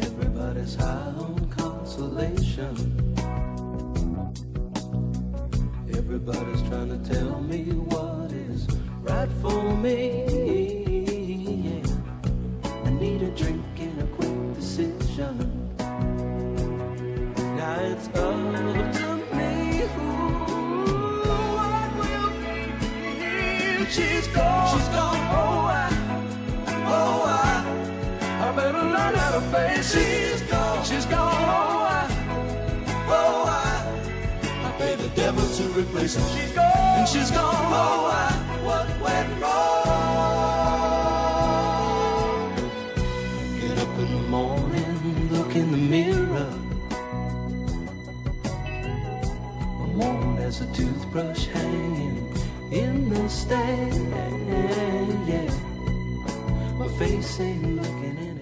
Everybody's high on consolation. Everybody's trying to tell me what is right for me. Yeah. I need a drink and a quick decision. Now it's up to me. Ooh, what will be? She's gone. She's gone. Oh, I, oh, I, I better learn how to face. She's gone. She's gone. I pay the devil to replace her. She's gone. And she's gone. Oh, I, what went wrong? Get up in the morning, look in the mirror. I'm worn as a toothbrush hanging in the stand. Yeah. My face ain't looking